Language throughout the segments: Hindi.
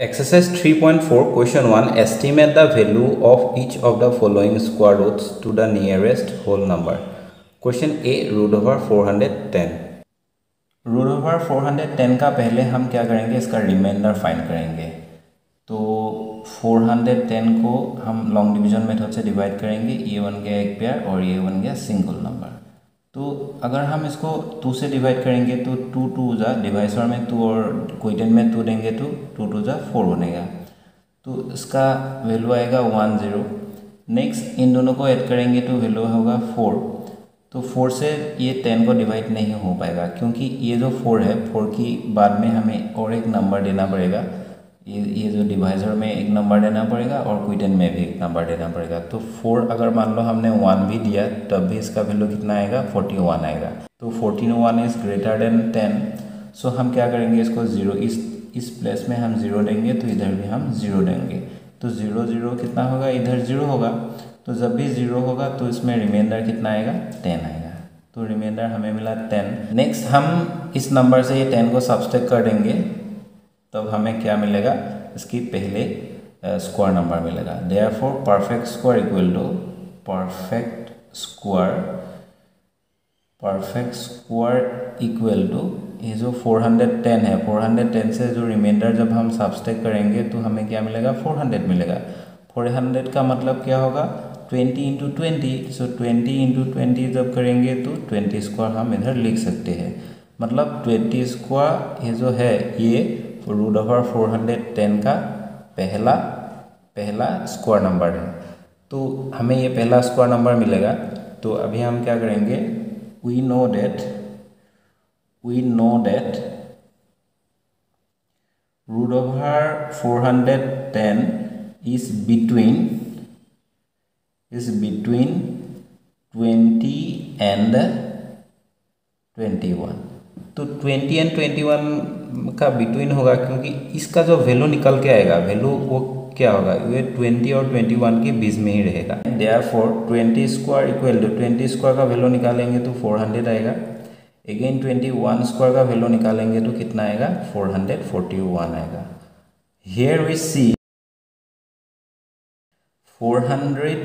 Exercise 3.4 point four question one estimate the value of each of the following square roots to the nearest whole number question A root over 410 root over 410 का पहले हम क्या करेंगे? इसका रिमाइंडर फाइंड करेंगे। तो 410 को हम लॉन्ग डिविजन मेथड से डिवाइड करेंगे। ए बन गया एक पेयर और ए बन गया सिंगल नंबर तो अगर हम इसको टू से डिवाइड करेंगे तो टू टू जा डिवाइसर में टू और क्वेटन में टू देंगे तो टू टू जा फोर बनेगा। तो इसका वैल्यू आएगा वन ज़ीरो नेक्स्ट इन दोनों को ऐड करेंगे तो वैल्यू होगा फोर तो फोर से ये टेन को डिवाइड नहीं हो पाएगा, क्योंकि ये जो फोर है फोर की बाद में हमें और एक नंबर देना पड़ेगा। ये ये जो डिवाइज़र में एक नंबर देना पड़ेगा और क्विटन में भी एक नंबर देना पड़ेगा। तो फोर अगर मान लो हमने वन भी दिया, तब भी इसका वैल्यू कितना आएगा? फोर्टी वन आएगा। तो fourteen one is greater than ten so हम क्या करेंगे इसको ज़ीरो इस इस प्लेस में हम ज़ीरो देंगे तो इधर भी हम ज़ीरो देंगे। तो ज़ीरो ज़ीरो कितना होगा? इधर ज़ीरो होगा। तो जब भी ज़ीरो होगा तो इसमें रिमाइंडर कितना आएगा? टेन आएगा। तो रिमाइंडर हमें मिला टेन नेक्स्ट हम इस नंबर से ये टेन को सब्सटेक्ट कर देंगे। तब हमें क्या मिलेगा? इसकी पहले स्क्वायर नंबर मिलेगा। They are four perfect square equal to perfect square perfect square equal to ये जो 410 है 410 से जो रिमाइंडर जब हम सब्सटेक करेंगे तो हमें क्या मिलेगा? 400 मिलेगा। 400 का मतलब क्या होगा? 20 into twenty so twenty into twenty जब करेंगे तो 20 स्क्वायर हम इधर लिख सकते हैं। मतलब 20 स्क्वायर ये जो है, ये root over four hundred ten का पहला पहला स्क्वायर नंबर है। तो हमें ये पहला स्क्वायर नंबर मिलेगा। तो अभी हम क्या करेंगे? We know that we know that root over four hundred ten is between is between twenty and twenty one तो ट्वेंटी एंड ट्वेंटी वन का बिटवीन होगा क्योंकि इसका जो वैल्यू निकल के आएगा वैल्यू वो क्या होगा? ये ट्वेंटी और ट्वेंटी वन के बीच में ही रहेगा। Or four twenty square equal to twenty square का वैल्यू निकालेंगे तो फोर हंड्रेड आएगा। अगेन ट्वेंटी वन स्क्वायर का वैल्यू निकालेंगे तो कितना आएगा? फोर हंड्रेड फोर्टी वन आएगा। Here we see four hundred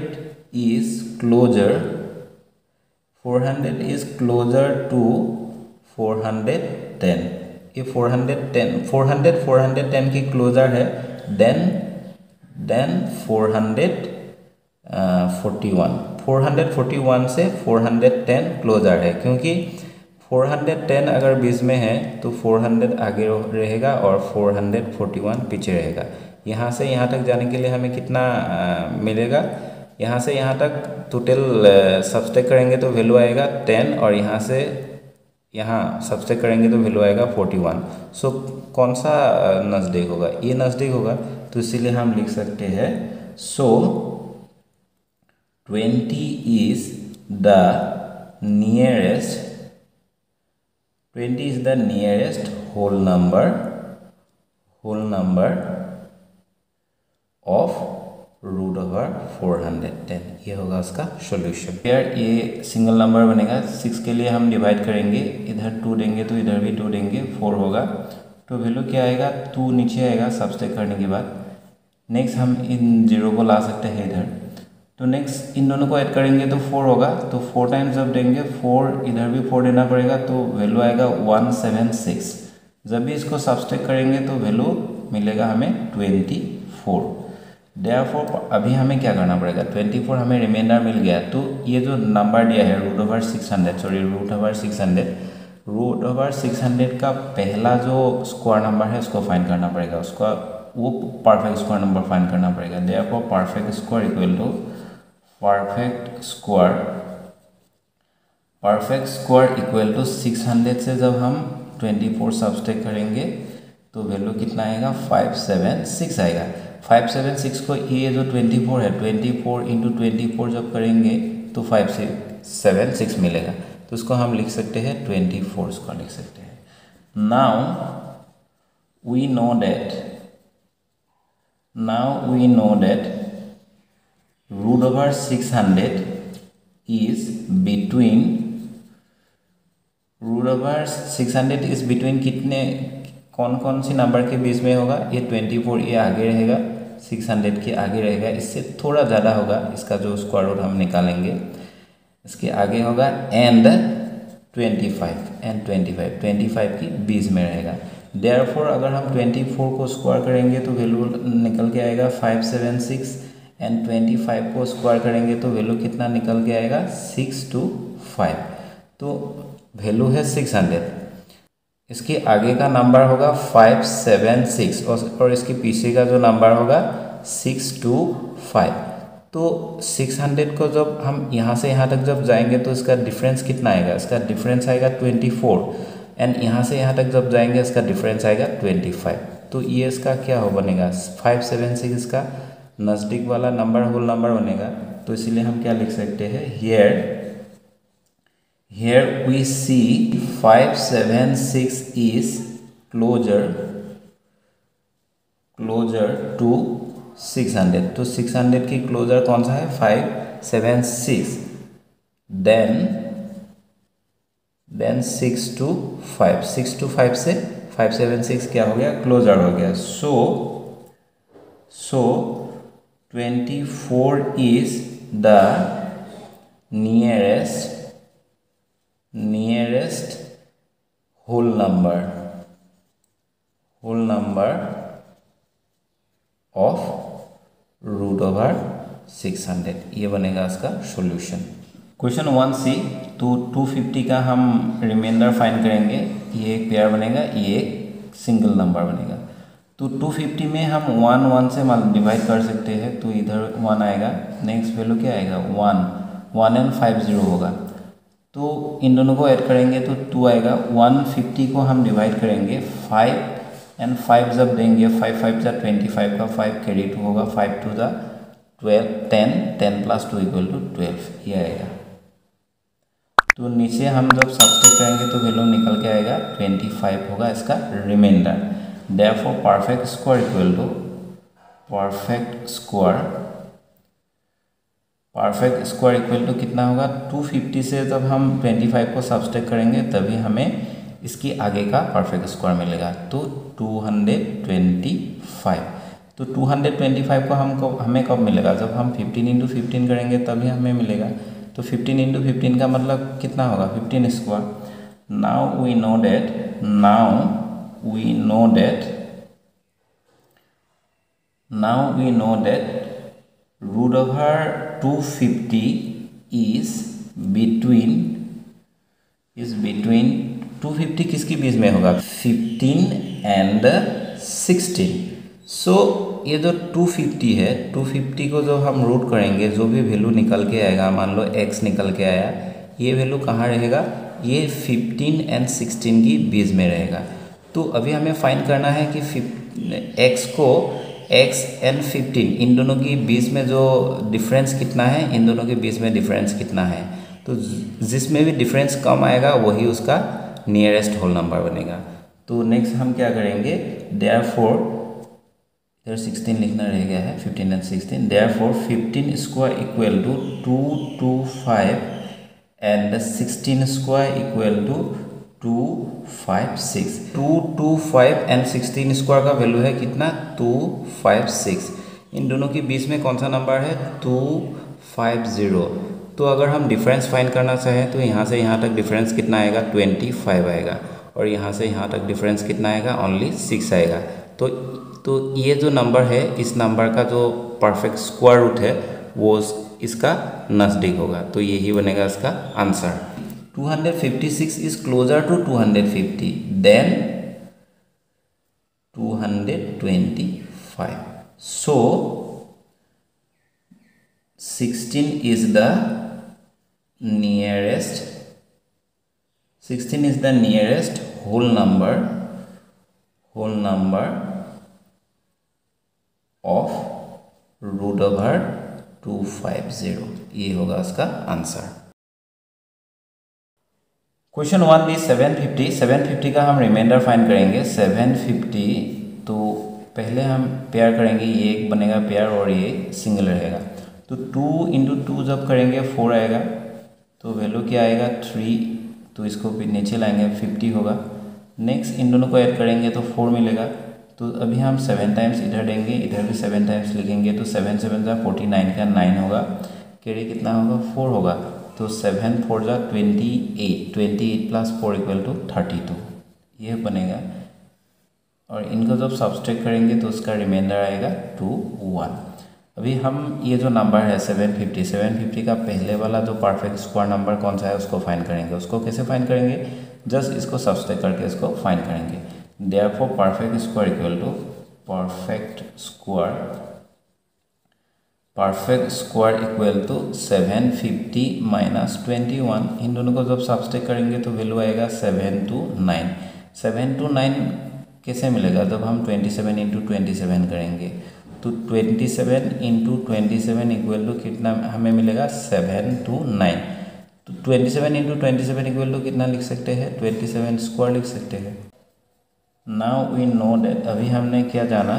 is closer four hundred is closer to four hundred ten. ये four hundred ten four hundred four hundred ten की क्लोजर है। Then then four hundred forty one. Four hundred forty one से फोर हंड्रेड टेन क्लोजर है क्योंकि फोर हंड्रेड टेन अगर बीच में है तो फोर हंड्रेड आगे रहेगा और फोर हंड्रेड फोर्टी वन पीछे रहेगा। यहाँ से यहाँ तक जाने के लिए हमें कितना आ, मिलेगा? यहाँ से यहाँ तक टोटल सब्सटेक करेंगे तो वैल्यू आएगा टेन और यहाँ से यहाँ सबसे करेंगे तो वैल्यू आएगा फोर्टी वन सो कौन सा नज़दीक होगा? ये नज़दीक होगा तो इसीलिए हम लिख सकते हैं so twenty is the nearest twenty is the nearest whole number whole number of root over four hundred ten ये होगा उसका सोल्यूशन यार ये सिंगल नंबर बनेगा. सिक्स के लिए हम डिवाइड करेंगे. इधर टू देंगे तो इधर भी टू देंगे. फोर होगा. तो वैल्यू क्या आएगा? टू नीचे आएगा. सबसे करने के बाद. नेक्स्ट हम इन ज़ीरो को ला सकते हैं इधर. तो नेक्स्ट इन दोनों को ऐड करेंगे तो फोर होगा. तो फोर टाइम्स जब देंगे फोर इधर भी फोर देना पड़ेगा. तो वैल्यू आएगा वन सेवन सिक्स जब भी इसको सब्सटेक करेंगे तो वैल्यू मिलेगा हमें ट्वेंटी फोर फोर अभी हमें क्या करना पड़ेगा? ट्वेंटी फोर हमें रिमाइंडर मिल गया। तो ये जो नंबर दिया है root over six hundred sorry root over six hundred root over six hundred का पहला जो स्क्वायर नंबर है, उसको फाइंड करना पड़ेगा। उसका, वो परफेक्ट स्क्वायर नंबर फाइंड करना पड़ेगा। Therefore perfect square equal to perfect square perfect square equal to six hundred से जब हम ट्वेंटी फोर सब्सटेक करेंगे तो वैल्यू कितना आएगा? फाइव सेवन सिक्स आएगा। फाइव सेवन सिक्स को ये जो ट्वेंटी फोर है। Twenty four into twenty four जब करेंगे तो फाइव से सेवन सिक्स मिलेगा। तो उसको हम लिख सकते हैं ट्वेंटी फोर उसको लिख सकते हैं। Now we know that now we know that root over six hundred is between root over six hundred is between कितने? कौन कौन सी नंबर के बीच में होगा? ये ट्वेंटी फोर ये आगे रहेगा सिक्स हंड्रेड के आगे रहेगा। इससे थोड़ा ज़्यादा होगा, इसका जो स्क्वायर रूट हम निकालेंगे, इसके आगे होगा and twenty five and twenty five twenty five के बीच में रहेगा। देयर फोर अगर हम ट्वेंटी फोर को स्क्वायर करेंगे तो वैल्यू निकल के आएगा five seven six and twenty five को स्क्वायर करेंगे तो वैल्यू कितना निकल के आएगा? सिक्स टू फाइव तो वैल्यू है सिक्स हंड्रेड इसके आगे का नंबर होगा फाइव सेवन सिक्स और इसके पीछे का जो नंबर होगा सिक्स टू फाइव तो सिक्स हंड्रेड को जब हम यहाँ से यहाँ तक जब जाएँगे तो इसका डिफरेंस कितना आएगा? इसका डिफरेंस आएगा ट्वेंटी फोर एंड यहाँ से यहाँ तक जब जाएँगे इसका डिफरेंस आएगा ट्वेंटी फाइव तो ये इसका क्या हो बनेगा? फाइव सेवन सिक्स का नज़दीक वाला नंबर होल नंबर बनेगा। तो इसीलिए हम क्या लिख सकते हैं? Here here we see 576 is closer closer to 600 तो 600 की क्लोजर कौन सा है? 576 देन देन 6 टू 5 6 टू 5 से 576 क्या हो गया? क्लोजर हो गया. So so 24 is the nearest nearest whole number whole number of over six hundred ये बनेगा इसका सॉल्यूशन क्वेश्चन वन सी तो टू फिफ्टी का हम रिमाइंडर फाइंड करेंगे. ये एक पेयर बनेगा, ये एक सिंगल नंबर बनेगा. तो टू फिफ्टी में हम वन वन से डिवाइड कर सकते हैं तो इधर वन आएगा नेक्स्ट वैल्यू क्या आएगा? One one and five zero होगा. तो इन दोनों को ऐड करेंगे तो टू आएगा। वन फिफ्टी को हम डिवाइड करेंगे फाइव एंड फाइव जब देंगे फाइव फाइव ज़ा ट्वेंटी फाइव का फाइव कैरी टू होगा फाइव टू ज़ा twelve ten ten plus two equal to twelve ये आएगा। तो नीचे हम जब सब्सट्रैक्ट करेंगे तो वैल्यू निकल के आएगा ट्वेंटी फाइव होगा इसका remainder for perfect square equal to perfect square perfect square equal to कितना होगा? 250 से जब हम 25 को सब्सट्रैक्ट करेंगे, तभी हमें इसकी आगे का परफेक्ट स्क्वायर मिलेगा। तो 225 तो 225 को हम कब, हमें कब मिलेगा? जब हम 15 इंटू फिफ्टीन करेंगे, तभी हमें मिलेगा। तो 15 इंटू फिफ्टीन का मतलब कितना होगा? 15 square now we know that now we know that now we know that root over 250 is between is between 250 किसके बीच में होगा? 15 एंड 16 सो so, ये जो 250 है 250 को जो हम रूट करेंगे जो भी वैल्यू निकल के आएगा मान लो x निकल के आया ये वैल्यू कहाँ रहेगा? ये 15 एंड 16 की बीच में रहेगा। तो अभी हमें फाइंड करना है कि x को एक्स एंड फिफ्टीन इन दोनों के बीच में जो डिफरेंस कितना है, इन दोनों के बीच में डिफरेंस कितना है। तो जिसमें भी डिफरेंस कम आएगा, वही उसका नियरेस्ट होल नंबर बनेगा। तो नेक्स्ट हम क्या करेंगे? देयर फोर इधर सिक्सटीन लिखना रह गया है fifteen and sixteen therefore fifteen square equal to two two five and sixteen square equal to two five six two two five and sixteen square का वैल्यू है कितना? टू फाइव सिक्स इन दोनों के बीच में कौन सा नंबर है? टू फाइव ज़ीरो तो अगर हम डिफरेंस फाइंड करना चाहें तो यहाँ से यहाँ तक डिफरेंस कितना आएगा? ट्वेंटी फाइव आएगा। और यहाँ से यहाँ तक डिफरेंस कितना आएगा? ओनली सिक्स आएगा। तो तो ये जो नंबर है, इस नंबर का जो परफेक्ट स्क्वायर रूट है, वो इसका नज़दीक होगा। तो यही बनेगा इसका answer 256 is closer to 250 than 225 so 16 is the nearest 16 is the nearest whole number whole number of root over 250 ये होगा इसका answer question one fifty seven fifty का हम रिमाइंडर फाइंड करेंगे। सेवन फिफ्टी तो पहले हम पेयर करेंगे। ये एक बनेगा पेयर और ये सिंगल रहेगा। तो टू इंटू टू जब करेंगे फोर आएगा। तो वैल्यू क्या आएगा? थ्री तो इसको भी नीचे लाएँगे। फिफ्टी होगा। नेक्स्ट इन दोनों को ऐड करेंगे तो फोर मिलेगा। तो अभी हम सेवन टाइम्स इधर देंगे। इधर भी सेवन टाइम्स लिखेंगे तो सेवन सेवन जा फोर्टी नाइन का नाइन होगा। कैरी कितना होगा? फोर होगा। तो सेवन फोर जा twenty eight twenty eight plus four equal to thirty two ये बनेगा। और इनको जब सब्सट्रैक्ट करेंगे तो उसका रिमाइंडर आएगा टू वन अभी हम ये जो नंबर है सेवन फिफ्टी सेवन फिफ्टी का पहले वाला जो परफेक्ट स्क्वायर नंबर कौन सा है, उसको फाइन करेंगे। उसको कैसे फाइन करेंगे? जस्ट इसको सब्सट्रैक्ट करके इसको फाइन करेंगे। Therefore perfect square equal to perfect square perfect square equal to seven fifty minus twenty one इन दोनों को जब सब्सट्रैक्ट करेंगे तो वैल्यू आएगा seven two nine seven two nine कैसे मिलेगा? जब हम twenty seven into twenty seven करेंगे तो twenty seven into twenty seven equal to कितना हमें मिलेगा? सेवन टू नाइन तो twenty seven into twenty seven equal to कितना लिख सकते हैं? ट्वेंटी सेवन स्क्वायर लिख सकते हैं। नाउ वी नो डेट अभी हमने क्या जाना?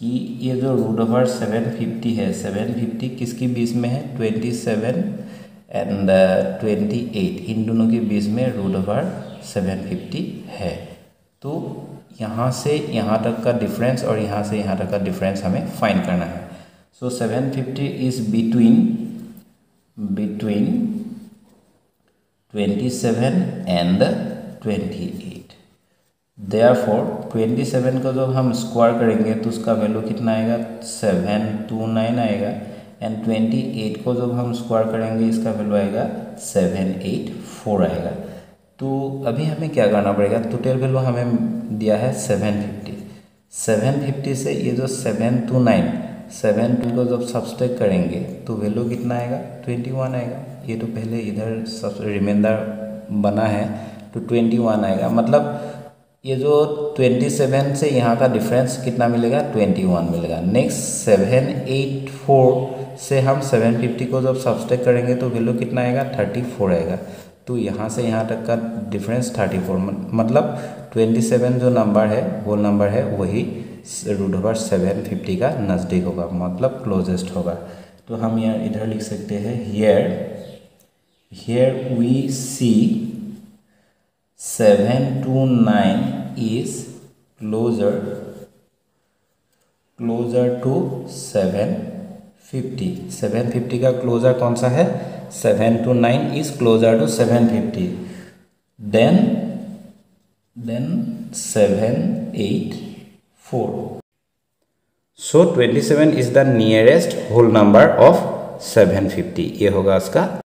कि ये जो रूट ओवर सेवन फिफ्टी है सेवन फिफ्टी किसके बीच में है? Twenty seven and twenty eight इन दोनों के बीच में रूट ओवर सेवन फिफ्टी है। तो यहाँ से यहाँ तक का डिफरेंस और यहाँ से यहाँ तक का डिफरेंस हमें फाइंड करना है। So seven fifty is between between twenty seven and twenty eight therefore twenty seven को जब हम स्क्वायर करेंगे तो उसका वैल्यू कितना आएगा? सेवन टू नाइन आएगा। एंड ट्वेंटी एट को जब हम स्क्वायर करेंगे, इसका वैल्यू आएगा सेवन एट फोर आएगा। तो अभी हमें क्या करना पड़ेगा? टोटल वैल्यू हमें दिया है सेवन फिफ्टी सेवन फिफ्टी से ये जो seven two nine seven two को जब सब्सट्रैक्ट करेंगे तो वैल्यू कितना आएगा? ट्वेंटी वन आएगा। ये तो पहले इधर सब रिमाइंडर बना है तो ट्वेंटी वन आएगा। मतलब ये जो ट्वेंटी सेवन से यहाँ का डिफरेंस कितना मिलेगा? ट्वेंटी वन मिलेगा। नेक्स्ट सेवन एट फोर से हम सेवन फिफ्टी को जब सब्सट्रैक्ट करेंगे तो वैल्यू कितना आएगा? थर्टी फोर आएगा। तो यहाँ से यहाँ तक का डिफरेंस थर्टी फोर मतलब ट्वेंटी सेवन जो नंबर है वो नंबर है, वही रूट ओवर सेवन फिफ्टी का नज़दीक होगा मतलब क्लोजेस्ट होगा। तो हम यहाँ इधर लिख सकते हैं here here we see seven two nine is closer closer to seven fifty seven fifty का क्लोजर कौन सा है? Seven two nine is closer to seven fifty than than seven eight four so twenty seven is the nearest whole number of seven fifty ये होगा उसका